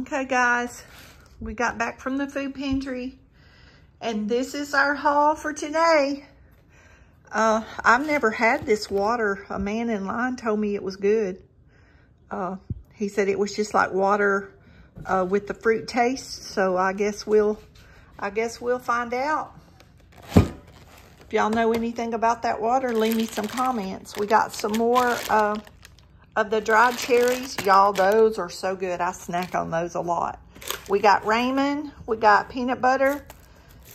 Okay, guys, we got back from the food pantry, and this is our haul for today. Uh, I've never had this water. A man in line told me it was good. Uh, he said it was just like water uh, with the fruit taste, so I guess we'll, I guess we'll find out. If y'all know anything about that water, leave me some comments. We got some more uh, of the dried cherries. Y'all, those are so good. I snack on those a lot. We got ramen. We got peanut butter.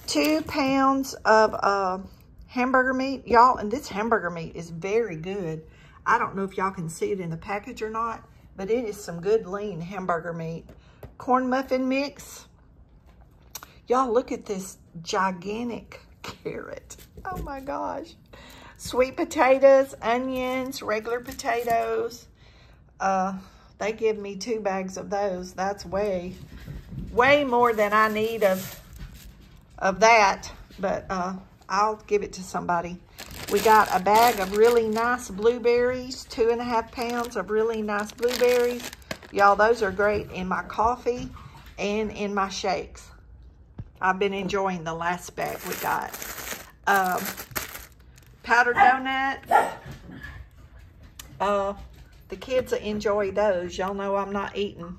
Two pounds of uh, hamburger meat. Y'all, and this hamburger meat is very good. I don't know if y'all can see it in the package or not, but it is some good lean hamburger meat. Corn muffin mix. Y'all, look at this gigantic carrot. Oh my gosh sweet potatoes, onions, regular potatoes, uh, they give me two bags of those. That's way, way more than I need of, of that. But uh, I'll give it to somebody. We got a bag of really nice blueberries, two and a half pounds of really nice blueberries. Y'all, those are great in my coffee and in my shakes. I've been enjoying the last bag we got. Um, powdered donuts. Uh, the kids enjoy those. Y'all know I'm not eating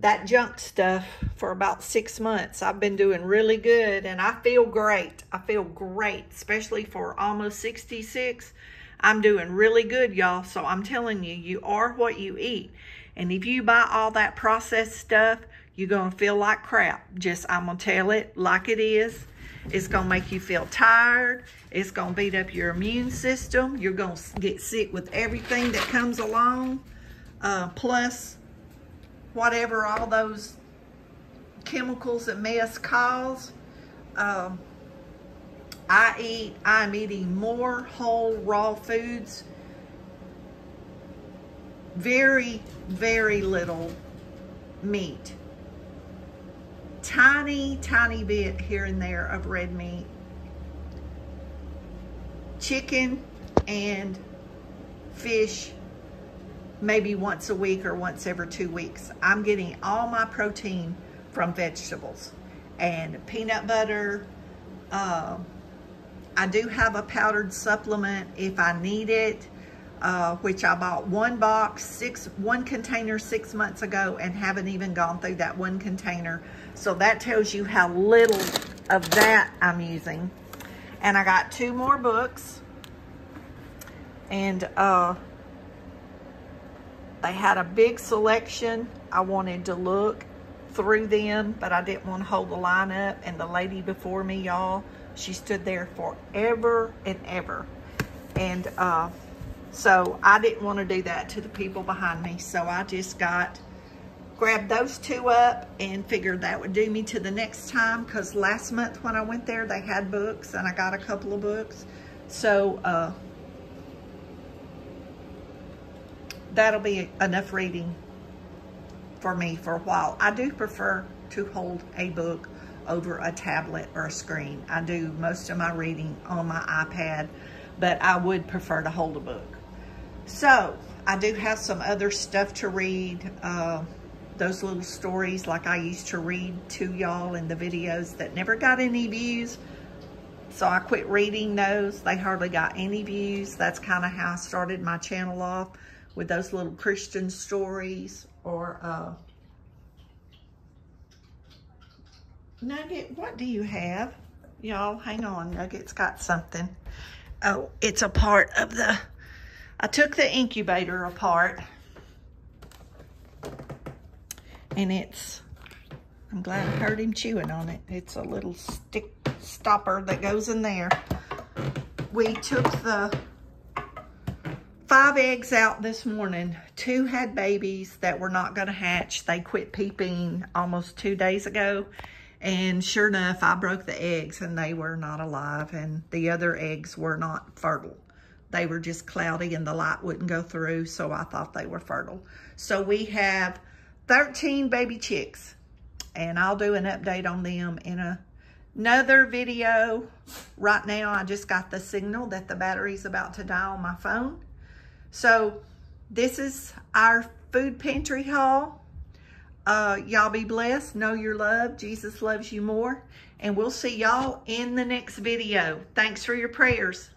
that junk stuff for about six months. I've been doing really good and I feel great. I feel great, especially for almost 66. I'm doing really good, y'all. So I'm telling you, you are what you eat. And if you buy all that processed stuff, you're going to feel like crap. Just, I'm going to tell it like it is. It's going to make you feel tired. It's going to beat up your immune system. You're going to get sick with everything that comes along. Uh, plus, whatever all those chemicals that mess cause. Um, I eat, I'm eating more whole raw foods. Very, very little meat tiny, tiny bit here and there of red meat. Chicken and fish maybe once a week or once every two weeks. I'm getting all my protein from vegetables and peanut butter. Uh, I do have a powdered supplement if I need it uh, which I bought one box, six, one container six months ago and haven't even gone through that one container. So that tells you how little of that I'm using. And I got two more books. And uh, they had a big selection. I wanted to look through them, but I didn't want to hold the line up. And the lady before me, y'all, she stood there forever and ever. And uh, so I didn't want to do that to the people behind me. So I just got, grabbed those two up and figured that would do me to the next time. Because last month when I went there, they had books and I got a couple of books. So uh, that'll be enough reading for me for a while. I do prefer to hold a book over a tablet or a screen. I do most of my reading on my iPad, but I would prefer to hold a book. So I do have some other stuff to read. Uh, those little stories like I used to read to y'all in the videos that never got any views. So I quit reading those. They hardly got any views. That's kind of how I started my channel off with those little Christian stories or uh, Nugget, what do you have? Y'all, hang on. Nugget's got something. Oh, it's a part of the I took the incubator apart and it's, I'm glad I heard him chewing on it. It's a little stick stopper that goes in there. We took the five eggs out this morning. Two had babies that were not gonna hatch. They quit peeping almost two days ago. And sure enough, I broke the eggs and they were not alive and the other eggs were not fertile. They were just cloudy and the light wouldn't go through, so I thought they were fertile. So we have 13 baby chicks, and I'll do an update on them in a, another video. Right now, I just got the signal that the battery's about to die on my phone. So this is our food pantry haul. Uh, y'all be blessed. Know your love. Jesus loves you more. And we'll see y'all in the next video. Thanks for your prayers.